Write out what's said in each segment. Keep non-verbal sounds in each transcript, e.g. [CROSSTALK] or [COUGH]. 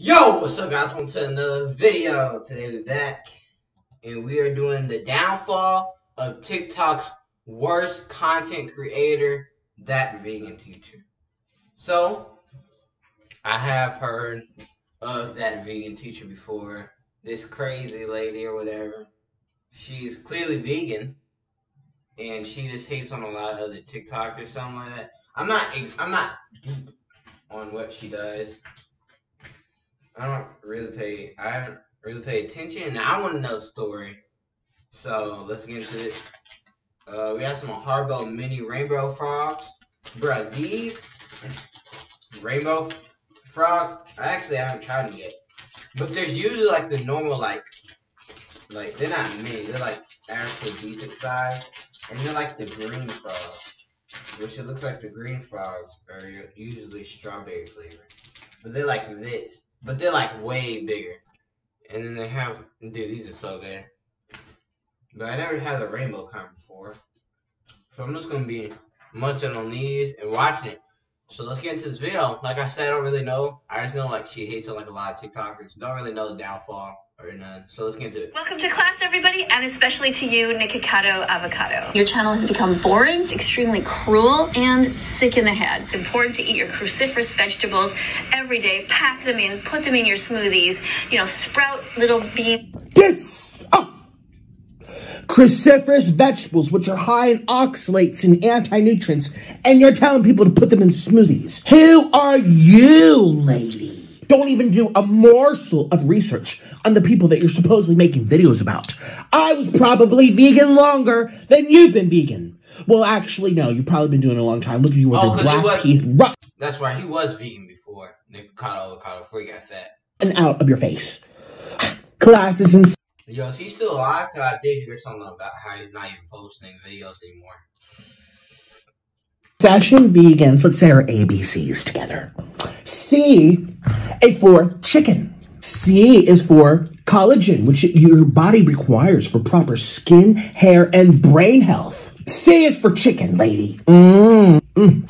Yo, what's up guys? Welcome to another video. Today we're back and we are doing the downfall of TikTok's worst content creator, that vegan teacher. So, I have heard of that vegan teacher before. This crazy lady or whatever. She's clearly vegan and she just hates on a lot of other TikTokers, something like that. I'm not I'm not deep on what she does. I don't really pay. I haven't really paid attention, and I want to know the story. So let's get into this. Uh, we have some Haribo mini rainbow frogs, bro. These rainbow frogs, I actually haven't tried them yet, but there's usually like the normal like, like they're not mini. They're like actually decent size, and they're like the green frogs, which it looks like the green frogs are usually strawberry flavored, but they're like this. But they're like way bigger. And then they have, dude, these are so good. But I never had a rainbow kind before. So I'm just to be munching on these and watching it. So let's get into this video. Like I said, I don't really know. I just know like she hates on like a lot of TikTokers. Don't really know the downfall or none. So let's get into it. Welcome to class, everybody, and especially to you, Nikocado Avocado. Your channel has become boring, extremely cruel, and sick in the head. It's important to eat your cruciferous vegetables every day. Pack them in, put them in your smoothies. You know, sprout little beans. This oh. Ah! cruciferous vegetables, which are high in oxalates and anti-nutrients, and you're telling people to put them in smoothies. Who are you, lady? Don't even do a morsel of research on the people that you're supposedly making videos about. I was probably vegan longer than you've been vegan. Well, actually, no. You've probably been doing it a long time. Look at you with Oh, 'cause black was- teeth That's right. He was vegan before. Nikocado avocado before he got fat. and out of your face. Classes and Yo, is he still alive? Cause I did hear something about how he's not even posting videos anymore. session vegans, let's say our ABCs together. C is for chicken. C is for collagen, which your body requires for proper skin, hair, and brain health. C is for chicken, lady. Mmm. Mmm.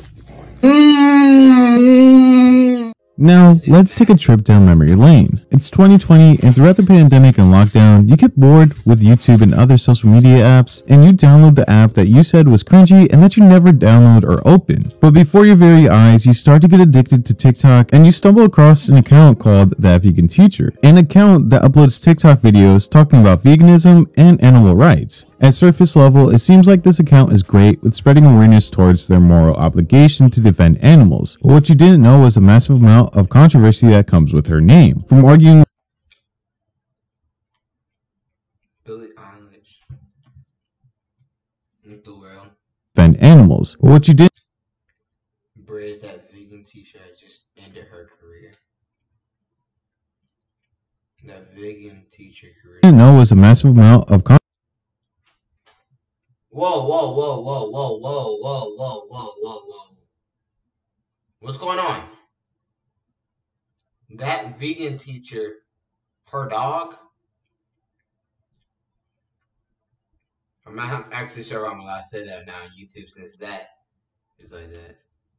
Now, let's take a trip down memory lane. It's 2020, and throughout the pandemic and lockdown, you get bored with YouTube and other social media apps, and you download the app that you said was cringy and that you never download or open. But before your very eyes, you start to get addicted to TikTok, and you stumble across an account called The Vegan Teacher, an account that uploads TikTok videos talking about veganism and animal rights. At surface level, it seems like this account is great with spreading awareness towards their moral obligation to defend animals. But what you didn't know was a massive amount of controversy that comes with her name. From arguing Billie Eilish. The world? defend animals. But what you didn't Bridge that vegan teacher has just ended her career. That vegan teacher career. know was a massive amount of con- Whoa, whoa, whoa, whoa, whoa, whoa, whoa, whoa, whoa, whoa, whoa. What's going on? That vegan teacher, her dog? I'm not actually sure I'm allowed to say that now on YouTube since that is like that.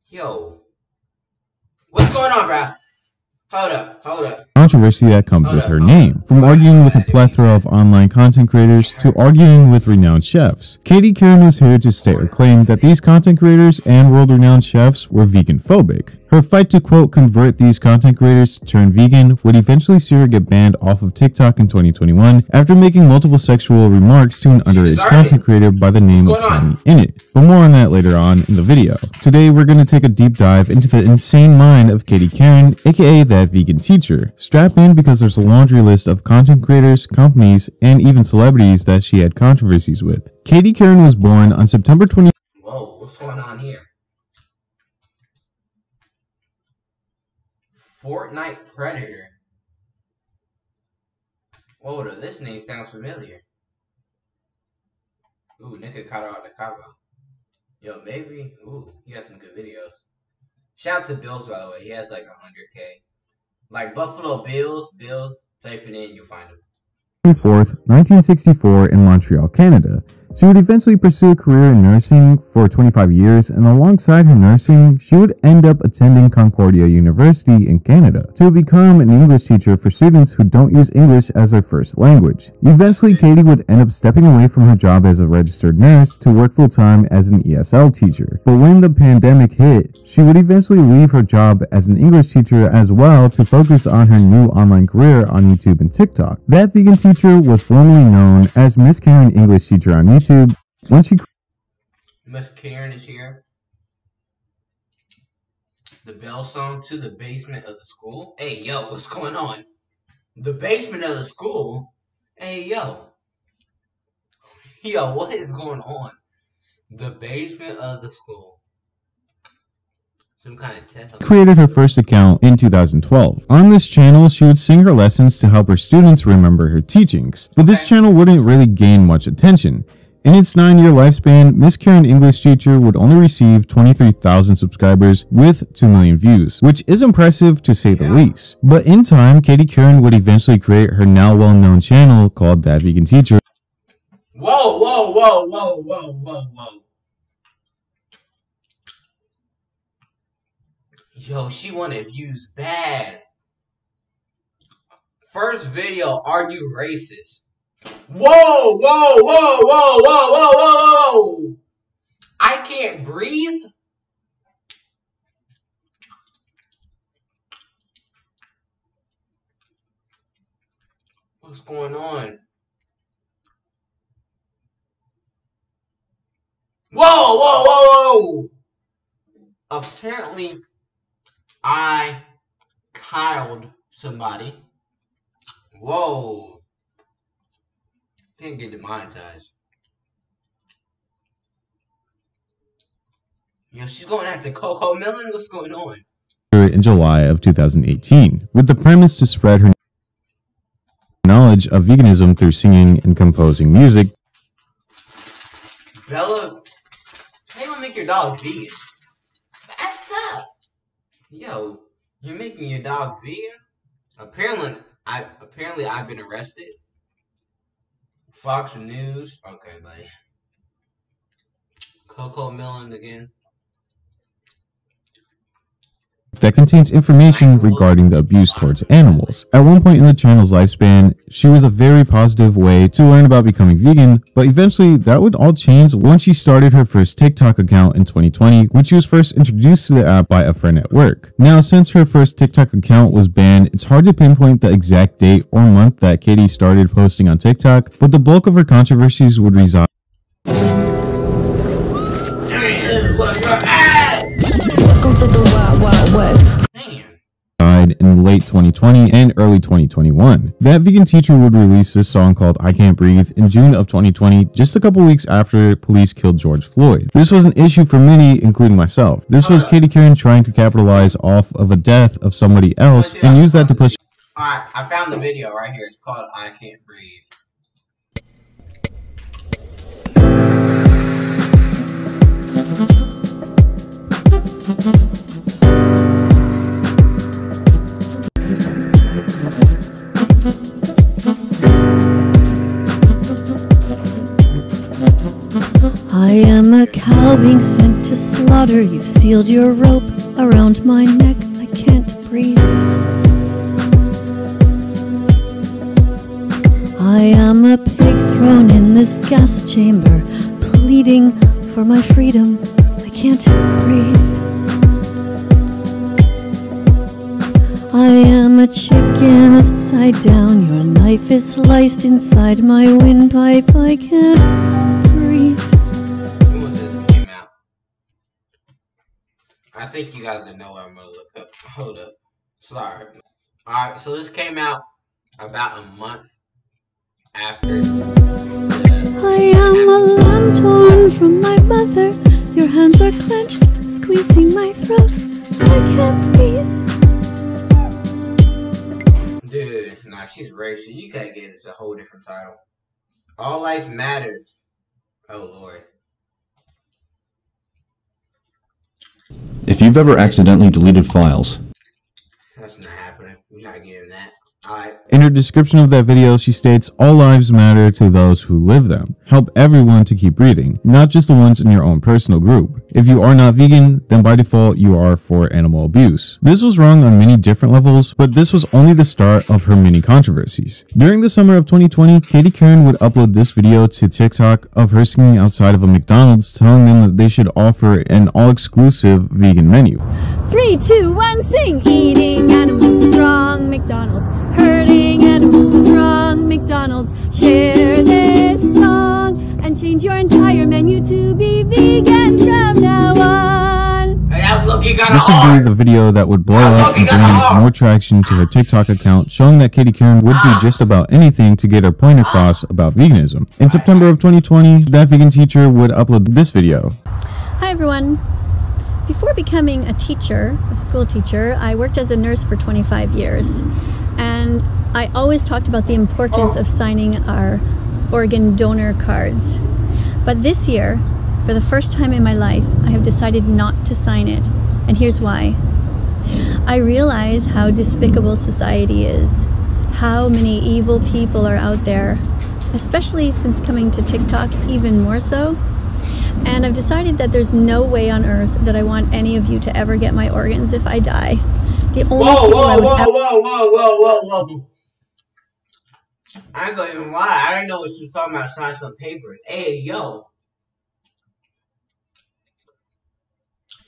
Yo. What's going on, bro? Hold up, hold up. controversy that comes Hold with up, her name. From arguing with a plethora of online content creators to arguing with renowned chefs. Katie Karen is here to state her claim that these content creators and world-renowned chefs were vegan phobic. Her fight to quote convert these content creators to turn vegan would eventually see her get banned off of TikTok in 2021 after making multiple sexual remarks to an underage content it. creator by the name of What's Tiny on? Innit. But more on that later on in the video. Today we're going to take a deep dive into the insane mind of Katie Karen, aka that vegan teacher. Strap in because there's a laundry list of content creators, companies, and even celebrities that she had controversies with. Katie Karen was born on September 20. Whoa, what's going on here? Fortnite Predator. Whoa, this name sounds familiar. Ooh, Nikocado Avocado. Yo, maybe. Ooh, he has some good videos. Shout out to Bills, by the way. He has like 100k. Like Buffalo Bills, Bills, type it in, you'll find him. 24th, 1964 in Montreal, Canada. She would eventually pursue a career in nursing for 25 years, and alongside her nursing, she would end up attending Concordia University in Canada to become an English teacher for students who don't use English as their first language. Eventually, Katie would end up stepping away from her job as a registered nurse to work full time as an ESL teacher. But when the pandemic hit, she would eventually leave her job as an English teacher as well to focus on her new online career on YouTube and TikTok. That vegan teacher was formerly known as Miss Karen English Teacher on YouTube when she Miss Karen is here. The bell song to the basement of the school. Hey yo, what's going on? The basement of the school? Hey yo. Yo, what is going on? The basement of the school. Some kind of created her first account in 2012. On this channel, she would sing her lessons to help her students remember her teachings. But this channel wouldn't really gain much attention. In its nine year lifespan, Miss Karen English Teacher would only receive 23,000 subscribers with 2 million views, which is impressive to say the Yeah. least. But in time, Katie Karen would eventually create her now well known channel called That Vegan Teacher, Whoa, whoa, whoa, whoa, whoa, whoa, whoa. Yo, she wanted views bad. First video, are you racist? Whoa, whoa, whoa, whoa, whoa, whoa, whoa, whoa! I can't breathe? What's going on? Whoa, whoa, whoa, whoa! Apparently, I killed somebody. Whoa. Didn't get demonetized. Yo, she's going after Cocomelon? What's going on? in July of 2018, with the premise to spread her knowledge of veganism through singing and composing music. Bella, how you gonna make your dog vegan? That's tough. Yo, you're making your dog vegan? Apparently, I apparently I've been arrested. Fox News. Okay, buddy. Cocomelon again. That contains information regarding the abuse towards animals. At one point in the channel's lifespan, she was a very positive way to learn about becoming vegan, but eventually that would all change once she started her first TikTok account in 2020, when she was first introduced to the app by a friend at work. Now, since her first TikTok account was banned, it's hard to pinpoint the exact date or month that Katie started posting on TikTok, but the bulk of her controversies would reside Welcome to the Wild Wild West. Died in late 2020 and early 2021. That vegan teacher would release this song called I Can't Breathe in June of 2020, just a couple weeks after police killed George Floyd. This was an issue for many, including myself. This was Katie Karen trying to capitalize off of a death of somebody else and use that to push Alright, I found the video right here. It's called I Can't Breathe. I am a cow being sent to slaughter. You've sealed your rope around my neck. I can't breathe. I am a pig thrown in this gas chamber, pleading for my freedom. I can't breathe. I am a chicken upside down. Your knife is sliced inside my windpipe. I can't think you guys know what I'm gonna look up. Hold up. Sorry. Alright, so this came out about a month after the I am a lamb torn from my mother. Your hands are clenched, squeezing my throat. I can't breathe. Dude, nah, she's racist. You gotta get this a whole different title. All life matters. Oh lord. If you've ever accidentally deleted files, That's not happening. We're not getting that. In her description of that video, she states, All lives matter to those who live them. Help everyone to keep breathing, not just the ones in your own personal group. If you are not vegan, then by default you are for animal abuse. This was wrong on many different levels, but this was only the start of her many controversies. During the summer of 2020, Katie Karen would upload this video to TikTok of her singing outside of a McDonald's telling them that they should offer an all-exclusive vegan menu. Three, two, one, sing! Eating animals is wrong, McDonald's. Hurting animals is wrong, McDonald's. Share this song and change your entire menu to be vegan from now on. Hey, that was Loki got a This would be the video that would blow I up and got a heart. gain more traction to her TikTok account, showing that Katie Karen would do ah. just about anything to get her point across about veganism. In September of 2020, that vegan teacher would upload this video. Hi everyone. Before becoming a teacher, a school teacher, I worked as a nurse for 25 years. And I always talked about the importance of signing our organ donor cards. But this year, for the first time in my life, I have decided not to sign it. And here's why. I realize how despicable society is, how many evil people are out there, especially since coming to TikTok, even more so. And I've decided that there's no way on earth that I want any of you to ever get my organs if I die. The only Whoa, people I whoa, would whoa, ever- whoa, whoa, whoa, whoa, whoa. I ain't gonna even lie. I didn't know she was talking about signing some papers. Hey, yo.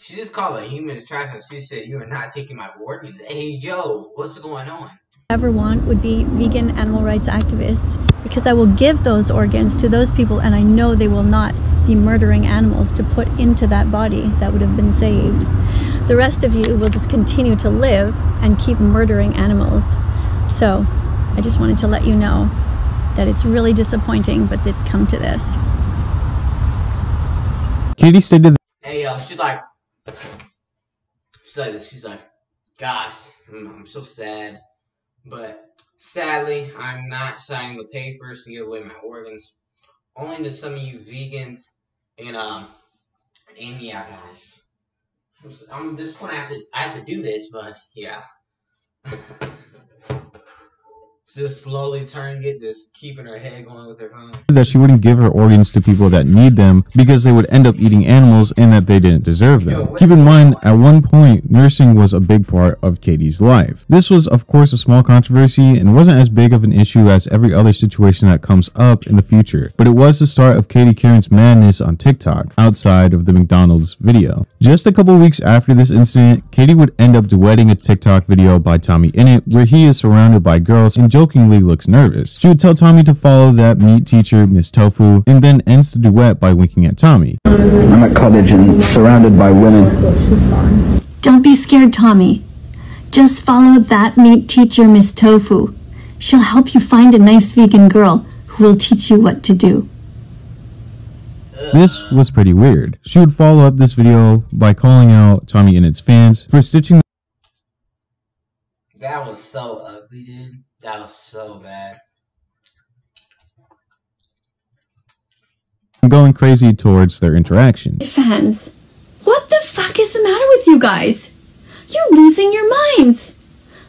She just called a human and she said, You are not taking my organs. Hey, yo, what's going on? ever want would be vegan animal rights activists because I will give those organs to those people and I know they will not be murdering animals to put into that body that would have been saved. The rest of you will just continue to live and keep murdering animals. So I just wanted to let you know that it's really disappointing, but it's come to this. Katie stated Hey, yo, she's like, she's like, this. she's like, guys, I'm, I'm so sad, but sadly, I'm not signing the papers to give away my organs. Only to some of you vegans, and um, and yeah, guys, I'm, I'm at this point. I have to, I have to do this, but yeah. [LAUGHS] just slowly turning it, just keeping her head going with her phone. that she wouldn't give her organs to people that need them because they would end up eating animals and that they didn't deserve them. Keep in mind, at one point, nursing was a big part of Katie's life. This was, of course, a small controversy and wasn't as big of an issue as every other situation that comes up in the future, but it was the start of Katie Karen's madness on TikTok, outside of the McDonald's video. Just a couple weeks after this incident, Katie would end up duetting a TikTok video by Tommy Innit, where he is surrounded by girls and jokingly looks nervous. She would tell Tommy to follow that meat teacher, Miss Tofu, and then ends the duet by winking at Tommy. I'm at college and surrounded by women. Don't be scared, Tommy. Just follow that meat teacher, Miss Tofu. She'll help you find a nice vegan girl who will teach you what to do. This was pretty weird. She would follow up this video by calling out Tommy Innit's fans for stitching That was so ugly, dude. That was so bad. I'm going crazy towards their interaction. Fans, what the fuck is the matter with you guys? You're losing your minds.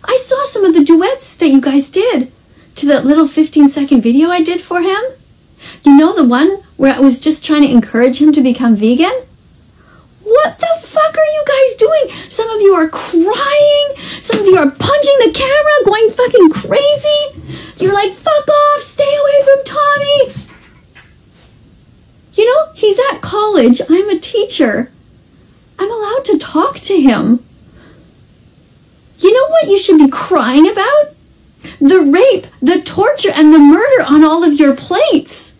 I saw some of the duets that you guys did to that little 15 second video I did for him. You know the one where I was just trying to encourage him to become vegan? What the fuck are you guys doing? Some of you are crying. Some of you are punching the camera, going fucking crazy. You're like, fuck off, stay away from Tommy. You know, he's at college. I'm a teacher. I'm allowed to talk to him. You know what you should be crying about? The rape, the torture, and the murder on all of your plates.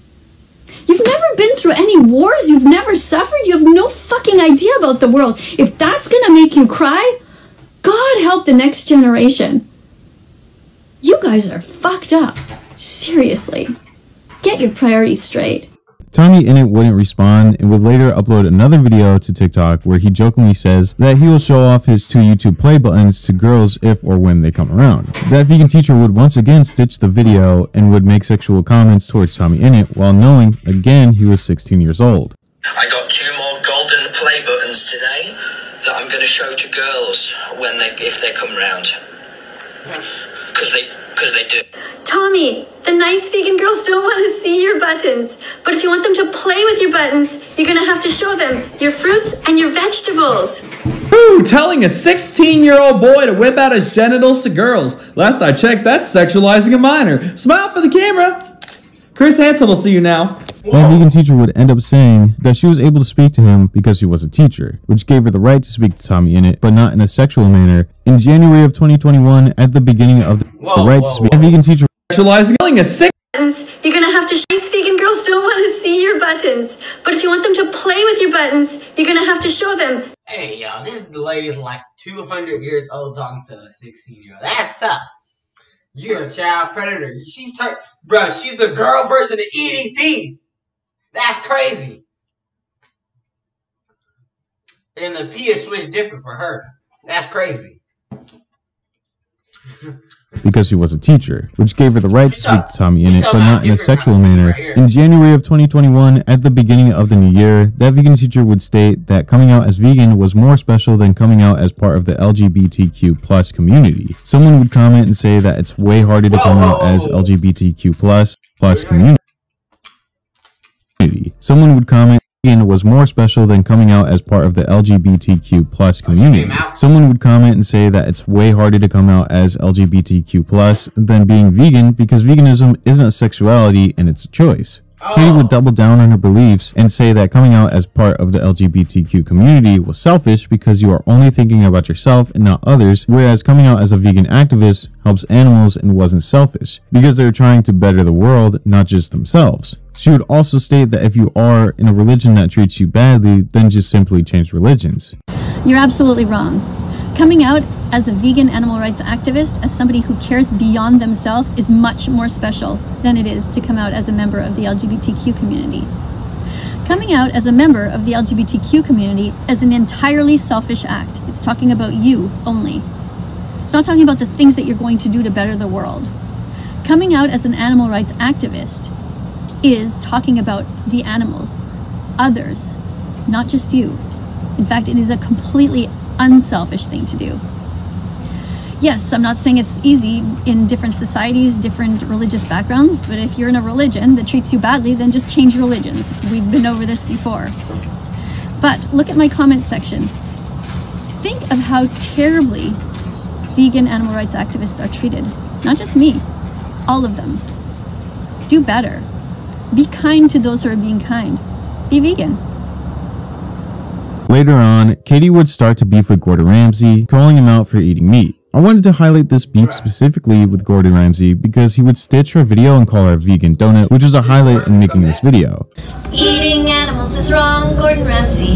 You've never been through any wars. You've never suffered. You have no fucking idea about the world. If that's gonna make you cry, God help the next generation. You guys are fucked up. Seriously. Get your priorities straight. Tommy Innit wouldn't respond and would later upload another video to TikTok where he jokingly says that he will show off his two YouTube play buttons to girls if or when they come around. That vegan teacher would once again stitch the video and would make sexual comments towards Tommy Innit while knowing, again, he was 16 years old. I got two more golden play buttons today that I'm going to show to girls when they if they come round. Because they Because they do. Tommy, the nice vegan girls don't want to see your buttons. But if you want them to play with your buttons, you're going to have to show them your fruits and your vegetables. Ooh, telling a 16 year old boy to whip out his genitals to girls. Last I checked, that's sexualizing a minor. Smile for the camera. Chris Hansen will see you now. That vegan teacher would end up saying that she was able to speak to him because she was a teacher, which gave her the right to speak to Tommy Innit, but not in a sexual manner. In January of 2021, at the beginning of the, Whoa, the right whoa, to speak, whoa. vegan teacher Sexualizing telling a six Buttons, you're going to have to show nice vegan girls don't want to see your buttons. But if you want them to play with your buttons, you're going to have to show them Hey, yo, this lady's like 200 years old talking to a 16 year old. That's tough. You're a child predator. She's tur- bro. She's the girl version of EDP. That's crazy. And the P is switched different for her. That's crazy. [LAUGHS] because she was a teacher, which gave her the right to speak to Tommy Innit, but not in a sexual manner. right. In January of 2021, at the beginning of the new year, that vegan teacher would state that coming out as vegan was more special than coming out as part of the LGBTQ plus community. Someone would comment and say that it's way harder to come out as. LGBTQ plus plus community. Someone would comment was more special than coming out as part of the LGBTQ plus community. Someone would comment and say that it's way harder to come out as LGBTQ plus than being vegan because veganism isn't a sexuality and it's a choice. Katie would double down on her beliefs and say that coming out as part of the LGBTQ community was selfish because you are only thinking about yourself and not others, whereas coming out as a vegan activist helps animals and wasn't selfish because they're trying to better the world, not just themselves. She would also state that if you are in a religion that treats you badly, then just simply change religions. You're absolutely wrong. Coming out as a vegan animal rights activist, as somebody who cares beyond themselves, is much more special than it is to come out as a member of the LGBTQ community. Coming out as a member of the LGBTQ community is an entirely selfish act. It's talking about you only. It's not talking about the things that you're going to do to better the world. Coming out as an animal rights activist is talking about the animals, others, not just you. In fact, it is a completely unselfish thing to do. Yes, I'm not saying it's easy in different societies, different religious backgrounds, but if you're in a religion that treats you badly, then just change religions. We've been over this before. But look at my comment section. Think of how terribly vegan animal rights activists are treated. Not just me, all of them. Do better. Be kind to those who are being kind. Be vegan. Later on, Katie would start to beef with Gordon Ramsay, calling him out for eating meat. I wanted to highlight this beef specifically with Gordon Ramsay because he would stitch her video and call her a vegan donut, which was a highlight in making this video. Eating animals is wrong, Gordon Ramsay.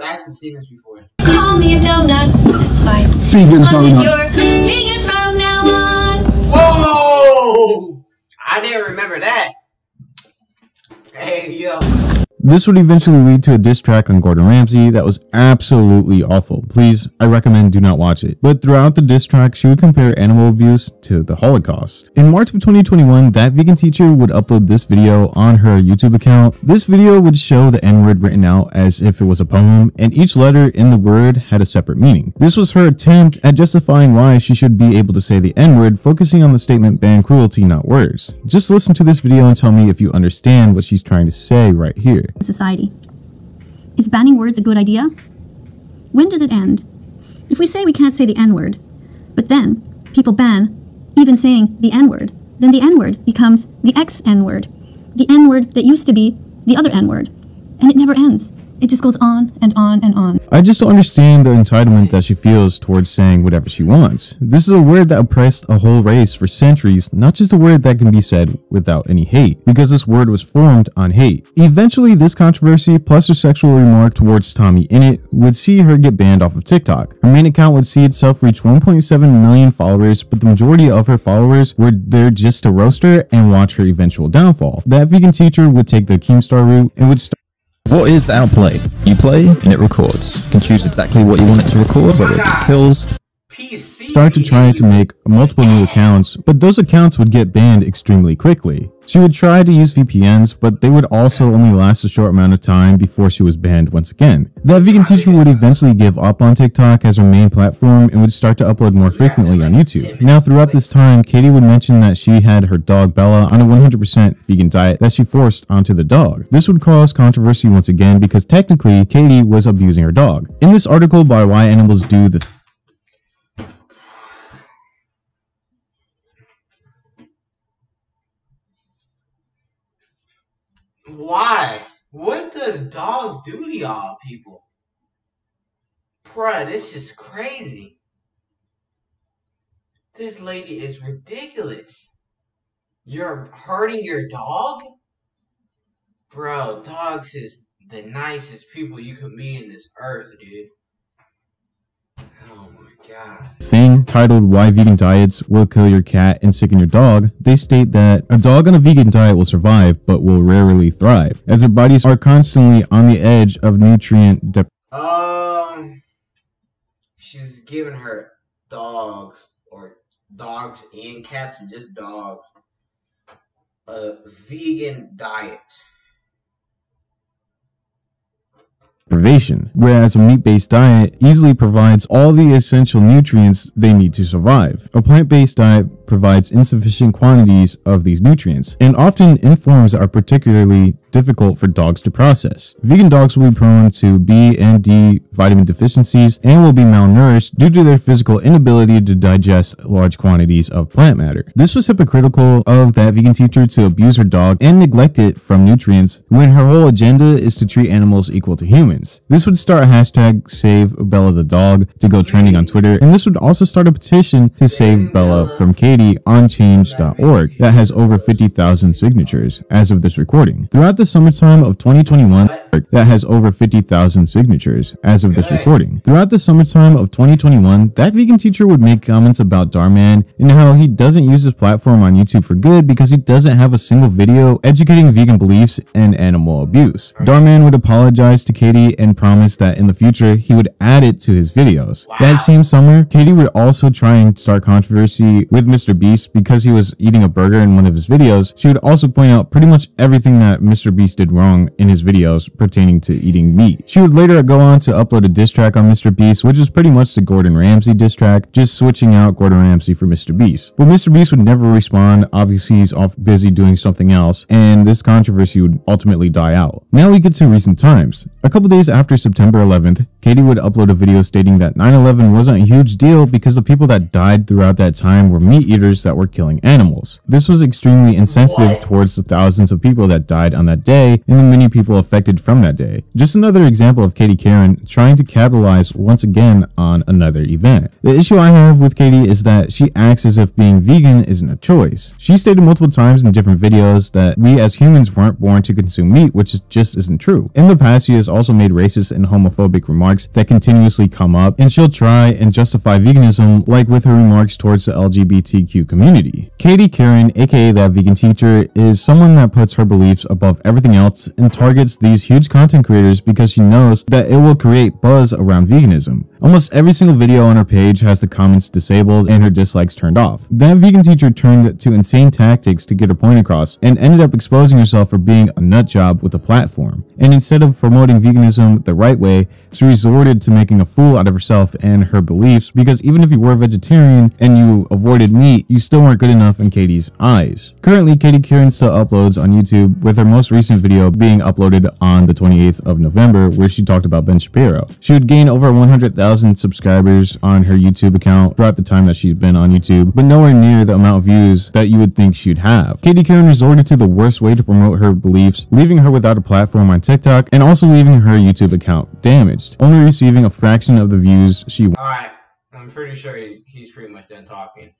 I actually seen this before. call me a donut, that's fine. Vegan As long as donut. you're vegan from now on. Whoa! I didn't remember that. Hey, yo. This would eventually lead to a diss track on Gordon Ramsay that was absolutely awful. Please, I recommend do not watch it. But throughout the diss track, she would compare animal abuse to the Holocaust. In March of 2021, that vegan teacher would upload this video on her YouTube account. This video would show the N-word written out as if it was a poem, and each letter in the word had a separate meaning. This was her attempt at justifying why she should be able to say the N-word, focusing on the statement ban cruelty, not words. Just listen to this video and tell me if you understand what she's trying to say right here. Society. Is banning words a good idea? When does it end? If we say we can't say the N word, but then people ban even saying the N word, then the N word becomes the X N word, the N word that used to be the other N word. And it never ends. It just goes on and on and on. I just don't understand the entitlement that she feels towards saying whatever she wants. This is a word that oppressed a whole race for centuries, not just a word that can be said without any hate, because this word was formed on hate. Eventually, this controversy, plus her sexual remark towards Tommy Innit, would see her get banned off of TikTok. Her main account would see itself reach 1.7 million followers, but the majority of her followers were there just to roast her and watch her eventual downfall. That vegan teacher would take the Keemstar route and would start What is Outplay? You play and it records. You can choose exactly what you want it to record, whether it be pills, Start to try to make multiple new accounts, but those accounts would get banned extremely quickly. She would try to use VPNs, but they would also only last a short amount of time before she was banned once again. That vegan teacher would eventually give up on TikTok as her main platform and would start to upload more frequently on YouTube. Now, throughout this time, Katie would mention that she had her dog Bella on a 100% vegan diet that she forced onto the dog. This would cause controversy once again because technically Katie was abusing her dog. In this article by Why Animals Do the Why? What does dogs do to y'all people? Bruh, this is crazy. This lady is ridiculous. You're hurting your dog? Bro, dogs is the nicest people you could meet in this earth, dude. Thing titled Why Vegan Diets Will Kill Your Cat and Sicken Your Dog, they state that a dog on a vegan diet will survive but will rarely thrive, as their bodies are constantly on the edge of nutrient deprivation. Um, she's giving her dogs or dogs and cats, and just dogs, a vegan diet. Whereas a meat-based diet easily provides all the essential nutrients they need to survive. A plant-based diet provides insufficient quantities of these nutrients, and often in forms that are particularly difficult for dogs to process. Vegan dogs will be prone to B and D vitamin deficiencies and will be malnourished due to their physical inability to digest large quantities of plant matter. This was hypocritical of that vegan teacher to abuse her dog and neglect it from nutrients when her whole agenda is to treat animals equal to humans. This would start a hashtag save Bella the dog to go trending on Twitter, and this would also start a petition to save Bella from Katie on change.org that has over 50,000 signatures as of this recording. Throughout the summertime of 2021, that has over 50,000 signatures as of this recording. Throughout the summertime of 2021, that vegan teacher would make comments about Dhar Mann and how he doesn't use his platform on YouTube for good because he doesn't have a single video educating vegan beliefs and animal abuse. Dhar Mann would apologize to Katie and promise that in the future he would add it to his videos. That same summer, Katie would also try and start controversy with Mr. Beast because he was eating a burger in one of his videos. She would also point out pretty much everything that Mr. Beast did wrong in his videos pertaining to eating meat. She would later go on to upload a diss track on Mr. Beast, which is pretty much the Gordon Ramsay diss track, just switching out Gordon Ramsay for Mr. Beast. But Mr. Beast would never respond. Obviously, he's off busy doing something else, and this controversy would ultimately die out. Now we get to recent times. A couple days after September 11th, Katie would upload a video stating that 9-11 wasn't a huge deal because the people that died throughout that time were meat eaters that were killing animals. This was extremely insensitive towards the thousands of people that died on that day and the many people affected from that day. Just another example of Katie Karen trying to capitalize once again on another event. The issue I have with Katie is that she acts as if being vegan isn't a choice. She stated multiple times in different videos that we as humans weren't born to consume meat, which just isn't true. In the past, she has also made racist and homophobic remarks that continuously come up, and she'll try and justify veganism like with her remarks towards the LGBTQ community. Katie Karen, aka that vegan teacher, is someone that puts her beliefs above everything else and targets these huge content creators because she knows that it will create buzz around veganism. Almost every single video on her page has the comments disabled and her dislikes turned off. That vegan teacher turned to insane tactics to get her point across and ended up exposing herself for being a nut job with a platform. And instead of promoting veganism the right way, she resorted to making a fool out of herself and her beliefs because even if you were a vegetarian and you avoided meat, you still weren't good enough in Katie's eyes. Currently, Katie Kieran still uploads on YouTube with her most recent video being uploaded on the 28th of November where she talked about Ben Shapiro. She would gain over 100,000 subscribers on her YouTube account throughout the time that she's been on YouTube, but nowhere near the amount of views that you would think she'd have. Katie Kieran resorted to the worst way to promote her beliefs, leaving her without a platform on TikTok and also leaving her YouTube account damaged, only receiving a fraction of the views she Alright, I'm pretty sure he, he's pretty much done talking.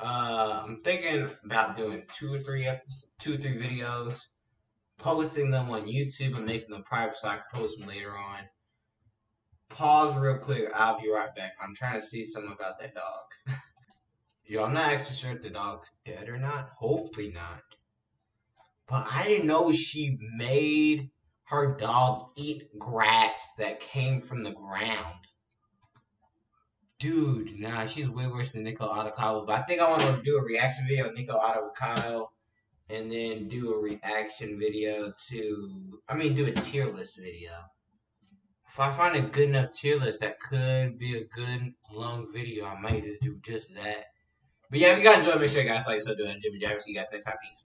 Uh, I'm thinking about doing two or three episodes, two or three videos, posting them on YouTube and making them private so I can post them later on. Pause real quick. I'll be right back. I'm trying to see something about that dog. [LAUGHS] Yo, I'm not actually sure if the dog's dead or not. Hopefully not. But I didn't know she made her dog eat grass that came from the ground. Dude, nah, she's way worse than Nico Avocado. But I think I want to do a reaction video of Nico Avocado and then do a reaction video to, I mean, do a tier list video. If I find a good enough tier list that could be a good long video, I might just do just that. But yeah, if you guys enjoyed, make sure you guys like, so do it. Jimmy Jack. See you guys next time. Peace.